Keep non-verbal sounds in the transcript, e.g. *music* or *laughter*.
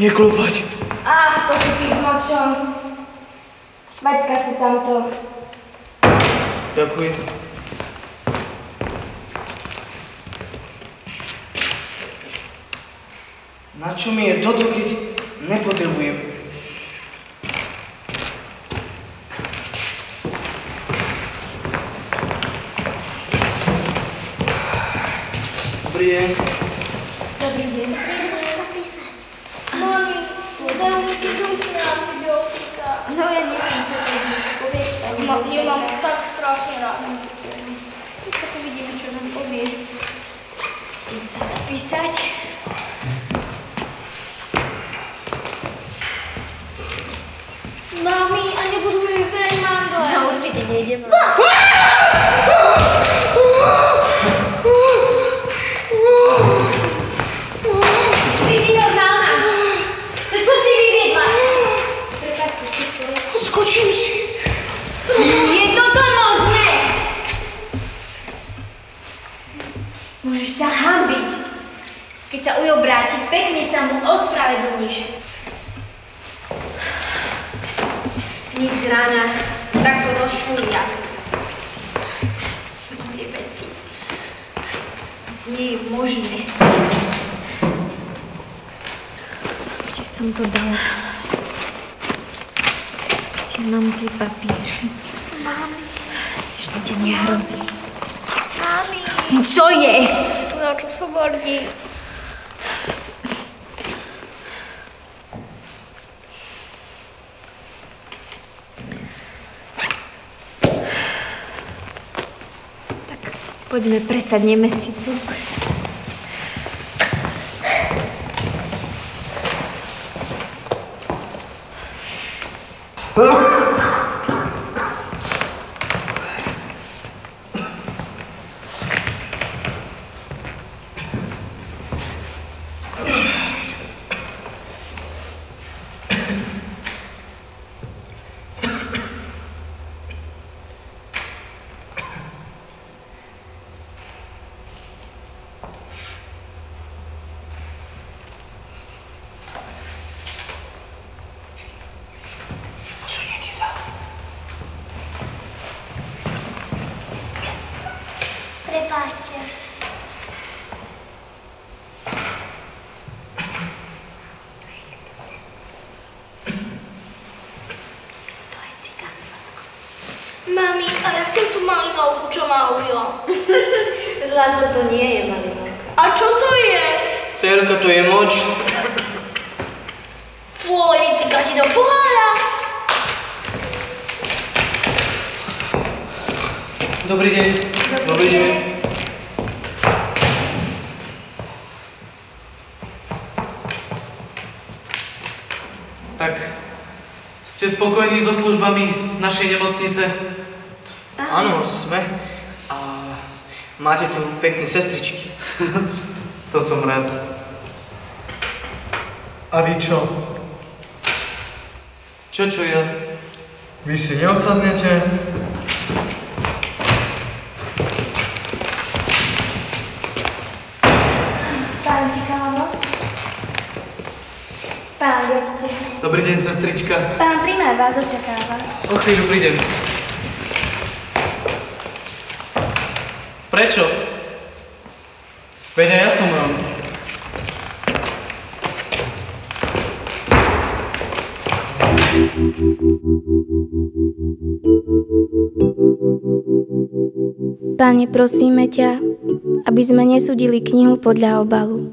Neklopať. Ach, to sú tí s močom. Vaďka sú tamto. Ďakujem. Na čo mi je toto, keď nepotrebujem? Dobrý deň. Dobrý deň. zapísať. Mami, dajú mi tie dusné antibiotika. No ja neviem, co to povie. Ma, nemám tak strašne rád. Tak uvidíme, čo nám povie. Idem sa zapísať. Mami, a nebudú mi vyberať mandle. Ja určite nejdem. Si ty normálna? To čo si vyviedla? Prepačte si, Skočím si. Je toto možné? Môžeš sa hambiť. Keď sa Ujo vráti, pekne sa mu ospravedlníš. Hneď z rána takto rozčúlia. Tie veci. To nie je možné. Kde som to dala? Kde mám tie papíry? Mami, je hrozný. mami. Čo je? Tu na čo sa bordí. Tak poďme, presadneme si tu. Posuniete sa. Prepáčte. To je cigán, Zlatko. Mami, a ja chcem tú malinovku, čo má Ujo. Zlatko, *laughs* to nie je malinovka. A čo to je? Terka, to je moč. Pôjdci ti do pohára. Dobrý deň. Dobrý deň. Tak, ste spokojní so službami našej nemocnice? Áno, sme. A máte tu pekné sestričky. to som rád. A vy čo? Čo, čo ja? Vy si neodsadnete? Pán čakala moc? Pán. Dobrý deň, sestrička. Pán primár vás očakáva. O chvíľu prídem. Prečo? Veď ja som mám. Pane, prosíme ťa, aby sme nesúdili knihu podľa obalu,